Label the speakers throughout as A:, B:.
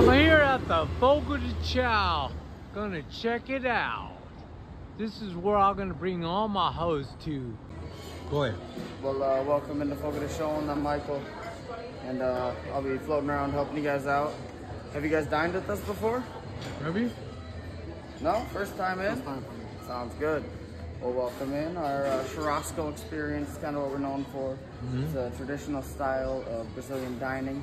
A: I'm here at the Fogo de Chao. Gonna check it out. This is where I'm gonna bring all my hoes to. Go ahead.
B: Well, uh, welcome into the Show, and I'm Michael, and uh, I'll be floating around helping you guys out. Have you guys dined with us before?
A: Have you?
B: No, first time in. Sounds good. Well, welcome in. Our uh, churrasco experience is kind of what we're known for. It's a traditional style of Brazilian dining.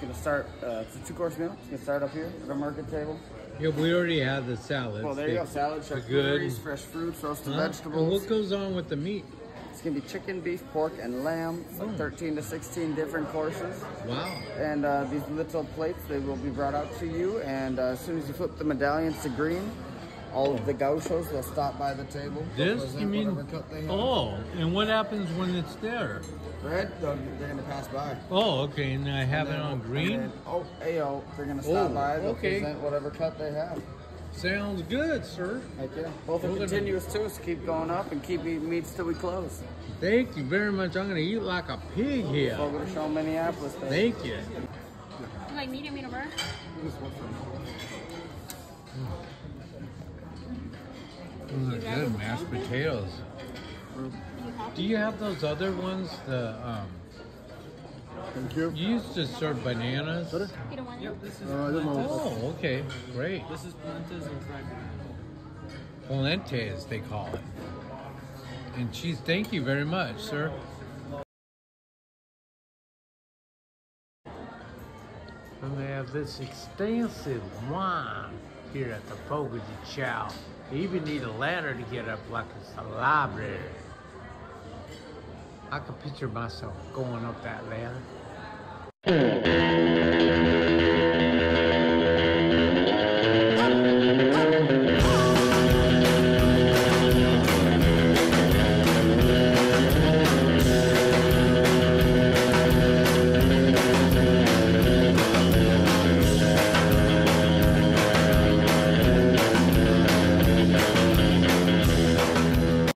B: It's gonna start. Uh, it's a two-course meal. It's gonna start up here at our market table.
A: Yeah, we already have the salad.
B: Well, there you go. Salad,
A: good.
B: fresh fruits, roasted
A: Huh? And
B: vegetables.
A: what goes on with the meat?
B: It's gonna be chicken, beef, pork, and lamb. Like
A: Mm.
B: 13 to 16 different courses.
A: Wow.
B: And uh, these little plates, they will be brought out to you. And uh, as soon as you flip the medallions to green, all of the gauchos will stop by the table.
A: This, you mean?
B: cut they have.
A: Oh, and what happens when it's there?
B: Red, they're, they're gonna pass by.
A: Oh, okay, and I have
B: And
A: it on green?
B: then- oh, ayo, oh, they're gonna stop
A: Oh,
B: by. They'll
A: okay.
B: present whatever cut they have.
A: Sounds good, sir.
B: Heck yeah. Both are
A: We're
B: continuous too, so keep going up and keep eating meats till we close.
A: Thank you very much. I'm gonna eat like a pig here.
B: Fogo de Chao Minneapolis. baby.
A: Thank you.
C: You like medium, medium rare?
A: Those are good mashed potatoes. Do you have those other ones? The um,
D: Thank you.
A: you used to serve bananas.
C: You don't want it?
E: This is
D: Uh, I don't know.
A: Oh, okay, great.
E: this is plantas and fried banana.
A: Polentas, they call it. And cheese. Thank you very much, sir. And they have this extensive wine here at the Fogo de Chao. You even need a ladder to get up like it's a library. I can picture myself going up that ladder.